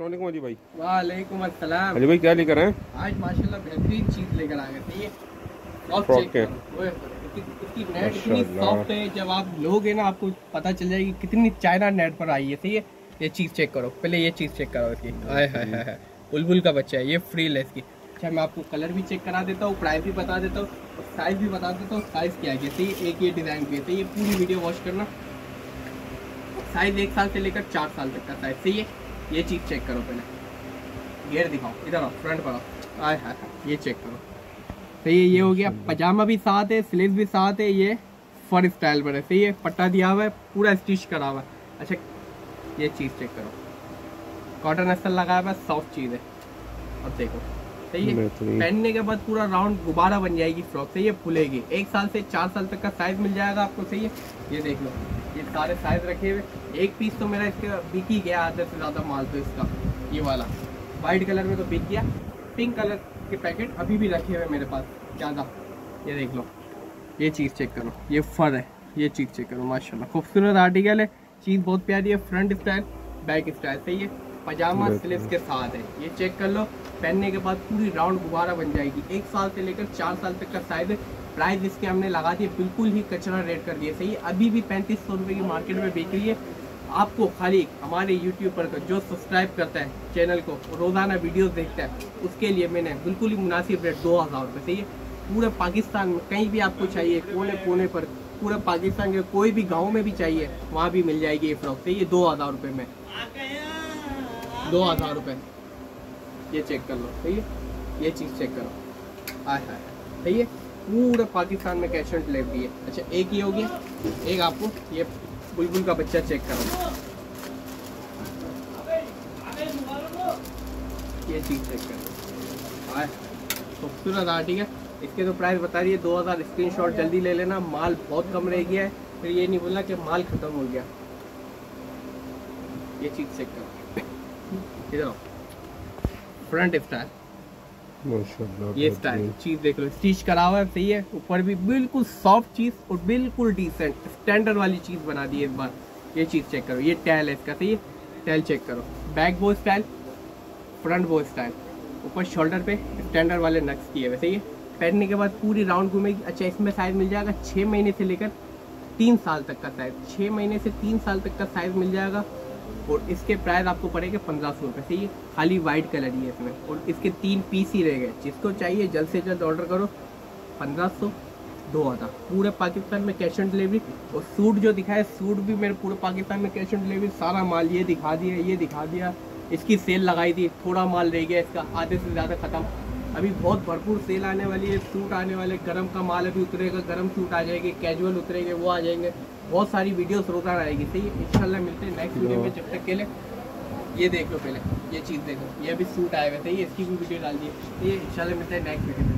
अस्सलाम अली भाई। वालेकुम अस्सलाम। अली भाई क्या लेकर आए? आज माशाल्लाह बेहतरीन चीज़ लेकर आ गए थे ये। फ्रॉक के। इसकी नेट इतनी सॉफ्ट है जब आप लोगे ना आपको पता चल जाएगी कितनी चाइना नेट पर आई है। सही है ये चीज़ चेक करो। पहले ये चीज़ चेक करो इसकी। हाय हाय हाय हाय। बुलबुल का बच्चा है ये फ्री है इसकी अच्छा मैं आपको कलर भी चेक करा देता हूँ प्राइस भी बता देता हूँ और साइज़ भी बता देता हूँ साइज़ क्या है जैसे ये एक ये डिज़ाइन की है। तो ये पूरी वीडियो वॉच करना। साइज़ एक साल से लेकर चार साल तक का साइज़ सही है? ये चीज़ चेक करो पहले। गेयर दिखाओ इधर आओ फ्रंट पर आओ। आय हाय ये चेक करो। सही है ये हो गया पजामा भी साथ है स्लीव भी साथ है ये फर स्टाइल पर है। सही है पट्टा दिया हुआ है पूरा स्टिच करा हुआ है। अच्छा ये चीज़ चेक करो। कॉटन अस्तर लगाया हुआ है सॉफ्ट चीज़ है। अब देखो सही है। पहनने के बाद पूरा राउंड गुब्बारा बन जाएगी फ्रॉक सही है फुलेगी। एक साल से चार साल तक का साइज़ मिल जाएगा आपको सही है। ये देख लो। ये सारे साइज़ रखे हुए एक पीस तो मेरा इसके बिक ही गया आधे से ज़्यादा माल तो इसका ये वाला। वाइट कलर में तो बिक गया। पिंक कलर के पैकेट अभी भी रखे हुए मेरे पास ज़्यादा। ये देख लो। ये चीज़ चेक करो। ये फर है। ये चीज़ चेक करो माशाल्लाह। खूबसूरत आर्टिकल है। चीज़ बहुत प्यारी है। फ्रंट स्टाइल बैक स्टाइल सही है? पजामा। स्लीव्स के साथ है। ये चेक कर लो। पहनने के बाद पूरी राउंड गुब्बारा बन जाएगी। एक साल से लेकर चार साल तक का साइज़ है। प्राइस इसके हमने लगा दिए बिल्कुल ही कचरा रेट कर दिया, सही। अभी भी पैंतीस सौ रुपये की मार्केट में बेच रही है। आपको खाली हमारे यूट्यूब पर जो सब्सक्राइब करता है चैनल को, रोज़ाना वीडियोस देखता है, उसके लिए मैंने बिल्कुल ही मुनासिब रेट दो हज़ार रुपये सही है। पूरे पाकिस्तान में कहीं भी आपको चाहिए कोने कोने पर, पूरे पाकिस्तान के कोई भी गाँव में भी चाहिए, वहाँ भी मिल जाएगी ये फ्रॉक सही है, दो हज़ार रुपये में। दो हज़ार रुपये ये चेक कर लो, सही है। ये चीज़ चेक करो। हाय हाय सही है। पूरे पाकिस्तान में कैश ऑन डिलीवरी है। अच्छा एक हो गया। एक आपको, ये बुलबुल का बच्चा चेक करो। ये चीज़ चेक करो। खूबसूरत आर्टिकल इसके तो प्राइस बता है, दो हज़ार स्क्रीन शॉट जल्दी ले लेना। माल बहुत कम रह गया है। फिर ये नहीं बोलना कि माल ख़त्म हो गया। ये चीज़ चेक करो। इधर फ्रंट माशाल्लाह ये स्टाइल चीज़ देख लो स्टिच करा हुआ है सही है ऊपर भी बिल्कुल सॉफ्ट चीज़ और बिल्कुल डिसेंट स्टैंडर्ड वाली चीज़ बना दी है इस बार। ये चीज़ चेक करो ये टैल है इसका सही है? टैल चेक करो। Back bow style front bow style ऊपर शोल्डर पे स्टैंडर्ड वाले नक्स किए हुए सही है? पहनने के बाद पूरी राउंड घूमेगी। अच्छा इसमें साइज़ मिल जाएगा छः महीने से लेकर तीन साल तक का साइज़ छः महीने से तीन साल तक का साइज़ मिल जाएगा। और इसके प्राइस आपको पड़ेगा पंद्रह सौ रुपये सही, खाली वाइट कलर ही है इसमें। और इसके तीन पीस ही रह गए। जिसको चाहिए, जल्द से जल्द ऑर्डर करो। पंद्रह सौ, दो हज़ार। पूरे पाकिस्तान में कैश ऑन डिलीवरी और सूट जो दिखाया सूट भी मेरे पूरे पाकिस्तान में कैश ऑन डिलीवरी सारा माल ये दिखा दिया, ये दिखा दिया। इसकी सेल लगाई थी। थोड़ा माल रह गया, इसका आधे से ज़्यादा ख़त्म। अभी बहुत भरपूर सेल आने वाली है। सूट आने वाले, गर्म का माल अभी उतरेगा, गर्म सूट आ जाएँगे कैजुअल उतरेंगे, वो आ जाएँगे। बहुत सारी वीडियोस रोज़ाना रहेगी, सही? इंशाल्लाह मिलते हैं नेक्स्ट वीडियो में, जब तक के लिए। ये देख लो पहले, ये चीज़ देखो ये अभी सूट आए हुए थे, ये इसकी भी वीडियो डाल दी ये इंशाल्लाह मिलते हैं नेक्स्ट वीडियो में।